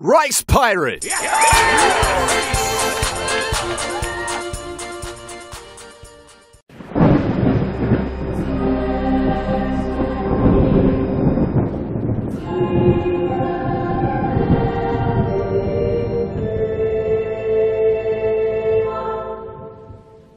Ricepirate!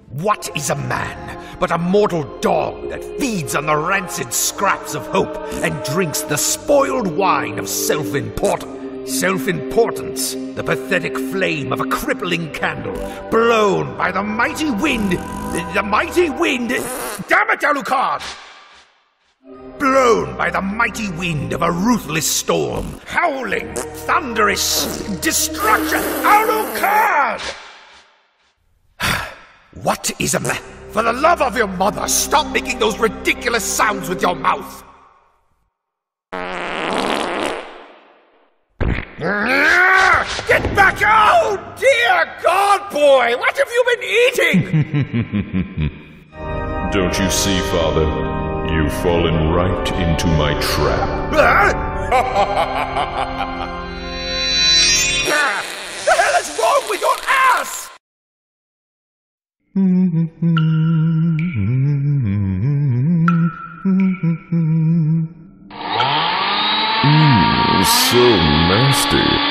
What is a man but a mortal dog that feeds on the rancid scraps of hope and drinks the spoiled wine of self importance? Self importance, the pathetic flame of a crippling candle, blown by the mighty wind. The, mighty wind. Damn it, Alucard! Blown by the mighty wind of a ruthless storm, howling, thunderous destruction. Alucard! What is a man? For the love of your mother, stop making those ridiculous sounds with your mouth! Get back out! Dear God, boy! What have you been eating? Don't you see, Father? You've fallen right into my trap. the hell is wrong with your ass? Mmm, so nasty.